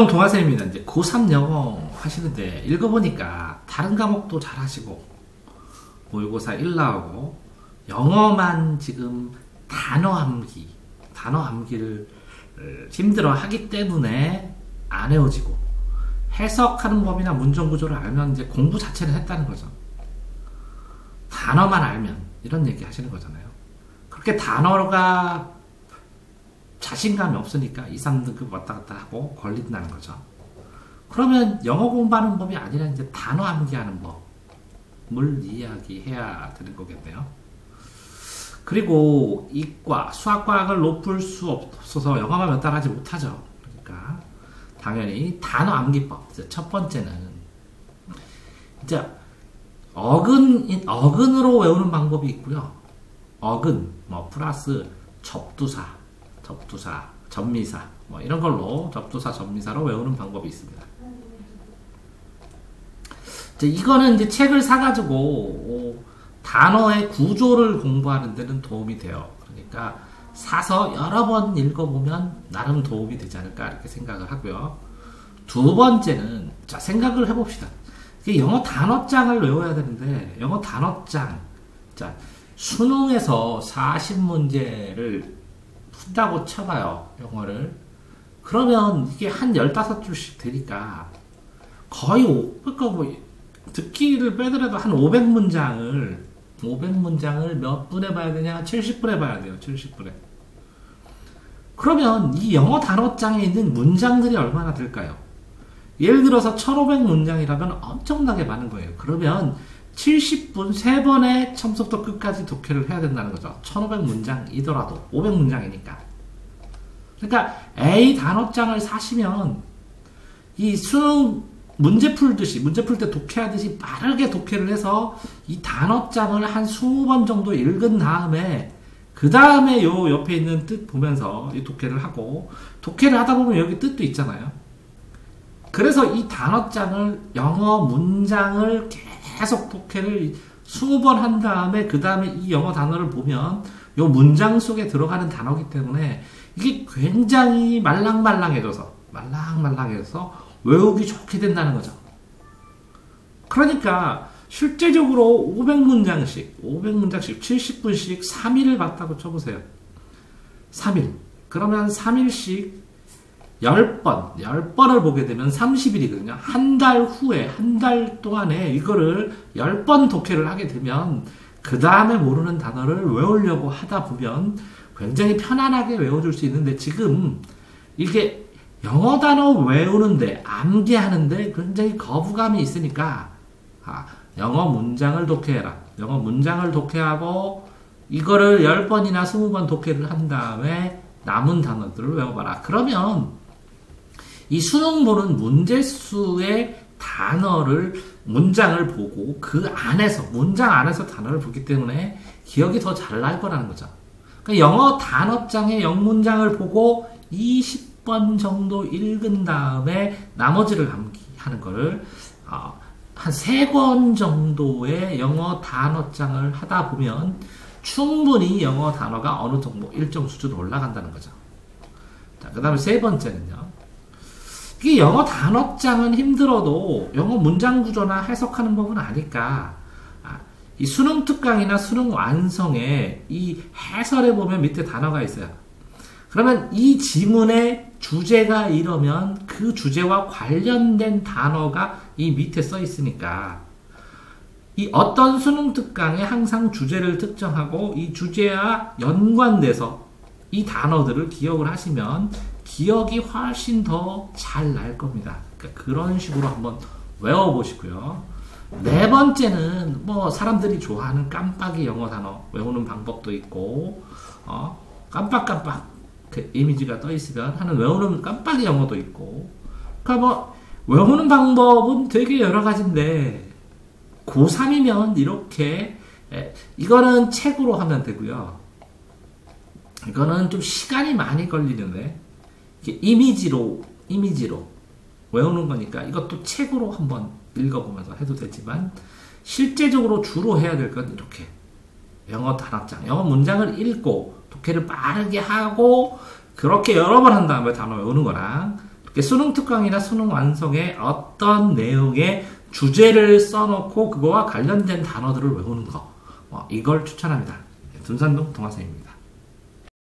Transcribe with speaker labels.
Speaker 1: 안동 동아쌤입니다. 이제 고3 영어 하시는데 읽어보니까 다른 과목도 잘 하시고 모의고사 1 나오고 영어만 지금 단어 암기, 단어 암기를 어, 힘들어 하기 때문에 안 외워지고 해석하는 법이나 문정 구조를 알면 이제 공부 자체를 했다는 거죠. 단어만 알면 이런 얘기 하시는 거잖아요. 그렇게 단어가 자신감이 없으니까 2, 3등급 왔다 갔다 하고 걸린다는 거죠. 그러면 영어 공부하는 법이 아니라 이제 단어 암기하는 법을 이야기해야 되는 거겠네요. 그리고 이과, 수학과학을 높을 수 없어서 영어만 몇 달 하지 못하죠. 그러니까 당연히 단어 암기법. 첫 번째는 이제 어근 어근으로 외우는 방법이 있고요. 어근, 뭐 플러스 접두사, 접두사, 전미사, 뭐 이런 걸로 접두사, 전미사로 외우는 방법이 있습니다. 이제 이거는 이제 책을 사가지고 단어의 구조를 공부하는 데는 도움이 돼요. 그러니까 사서 여러 번 읽어보면 나름 도움이 되지 않을까 이렇게 생각을 하고요. 두 번째는 자 생각을 해봅시다. 영어 단어장을 외워야 되는데 영어 단어장 자 수능에서 40문제를 푼다고 쳐봐요 영어를 그러면 이게 한 15줄씩 되니까 거의 그러니까 뭐 듣기를 빼더라도 한 500문장을 500문장을 몇 분에 봐야 되냐 70분에 봐야 돼요 70분에 그러면 이 영어 단어장에 있는 문장들이 얼마나 될까요? 예를 들어서 1500 문장이라면 엄청나게 많은 거예요. 그러면 70분 3번에 처음부터 끝까지 독해를 해야 된다는 거죠. 1500문장이더라도 500문장이니까. 그러니까 A 단어장을 사시면 이 수능 문제 풀듯이 문제 풀 때 독해하듯이 빠르게 독해를 해서 이 단어장을 한 20번 정도 읽은 다음에 그 다음에 요 옆에 있는 뜻 보면서 이 독해를 하고 독해를 하다 보면 여기 뜻도 있잖아요. 그래서 이 단어장을 영어 문장을 계속 독해를 20번 한 다음에 그 다음에 이 영어 단어를 보면 이 문장 속에 들어가는 단어기 때문에 이게 굉장히 말랑말랑해져서 말랑말랑해져서 외우기 좋게 된다는 거죠. 그러니까 실제적으로 500문장씩 500문장씩 70분씩 3일을 봤다고 쳐보세요. 3일. 그러면 3일씩 10번, 10번을 보게 되면 30일이거든요. 한 달 후에, 한 달 동안에 이거를 10번 독해를 하게 되면 그 다음에 모르는 단어를 외우려고 하다 보면 굉장히 편안하게 외워줄 수 있는데 지금 이게 영어 단어 외우는데, 암기하는데 굉장히 거부감이 있으니까 아, 영어 문장을 독해해라. 영어 문장을 독해하고 이거를 10번이나 20번 독해를 한 다음에 남은 단어들을 외워봐라. 그러면 이 수능 보는 문제수의 단어를 문장을 보고 그 안에서 문장 안에서 단어를 보기 때문에 기억이 더 잘 날 거라는 거죠. 그러니까 영어 단어장의 영문장을 보고 20번 정도 읽은 다음에 나머지를 암기하는 거를 어, 한3 번 정도의 영어 단어장을 하다 보면 충분히 영어 단어가 어느 정도 일정 수준 올라간다는 거죠. 자, 그 다음에 세 번째는요. 이게 영어 단어장은 힘들어도 영어 문장 구조나 해석하는 법은 아니까 아, 이 수능 특강이나 수능 완성에 이 해설에 보면 밑에 단어가 있어요. 그러면 이 지문의 주제가 이러면 그 주제와 관련된 단어가 이 밑에 써 있으니까 이 어떤 수능 특강에 항상 주제를 특정하고 이 주제와 연관돼서 이 단어들을 기억을 하시면 기억이 훨씬 더 잘 날 겁니다. 그러니까 그런 식으로 한번 외워보시고요. 네 번째는 뭐 사람들이 좋아하는 깜빡이 영어 단어 외우는 방법도 있고 어, 깜빡깜빡 그 이미지가 떠 있으면 하는 외우는 깜빡이 영어도 있고 그러니까 뭐 외우는 방법은 되게 여러 가지인데 고3이면 이렇게 에, 이거는 책으로 하면 되고요. 이거는 좀 시간이 많이 걸리는데 이미지로 이미지로 외우는 거니까 이것도 책으로 한번 읽어보면서 해도 되지만 실제적으로 주로 해야 될 건 이렇게 영어 단어장, 영어 문장을 읽고 독해를 빠르게 하고 그렇게 여러 번 한 다음에 단어 외우는 거랑 수능 특강이나 수능 완성에 어떤 내용의 주제를 써놓고 그거와 관련된 단어들을 외우는 거 어, 이걸 추천합니다. 둔산동 동화생입니다.